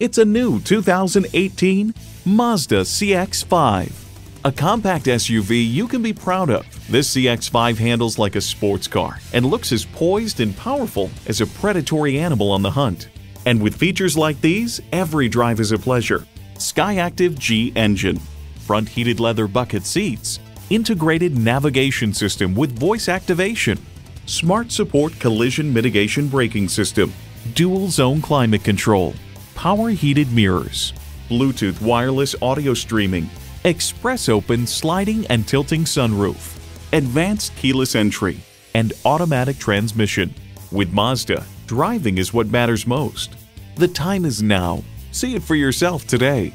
It's a new 2018 Mazda CX-5. A compact SUV you can be proud of. This CX-5 handles like a sports car and looks as poised and powerful as a predatory animal on the hunt. And with features like these, every drive is a pleasure. Skyactiv G engine, front heated leather bucket seats, integrated navigation system with voice activation, smart support collision mitigation braking system, dual zone climate control, power heated mirrors, Bluetooth wireless audio streaming, express open sliding and tilting sunroof, advanced keyless entry, and automatic transmission. With Mazda, driving is what matters most. The time is now. See it for yourself today.